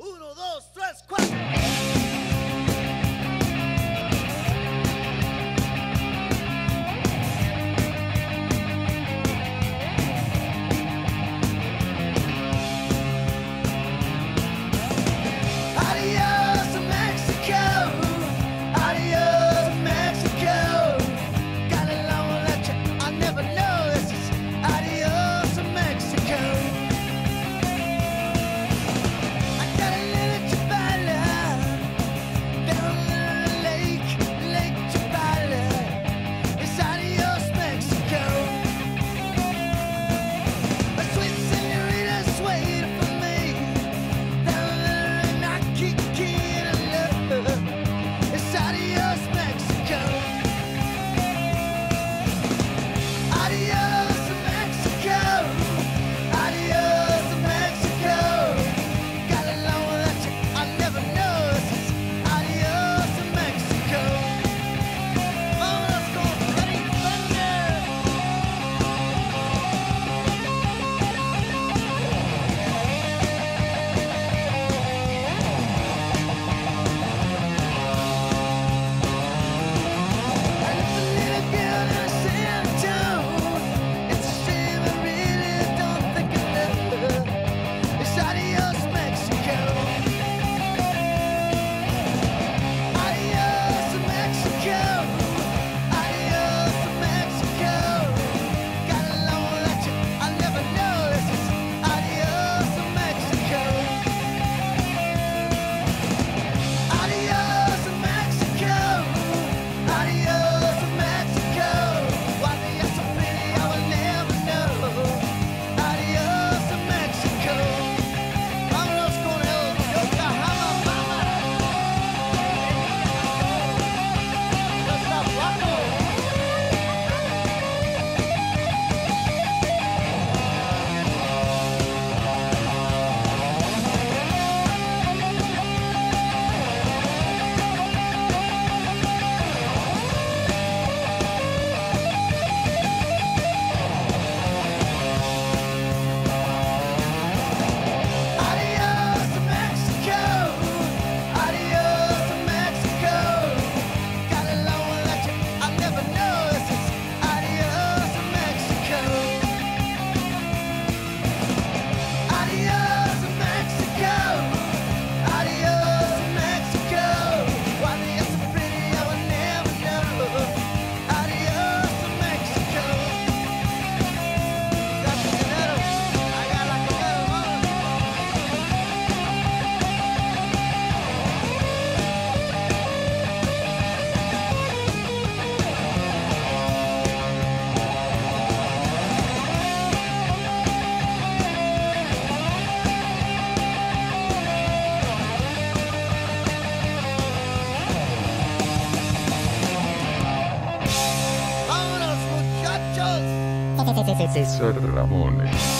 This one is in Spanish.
Uno, dos, tres, cuatro. Ramones.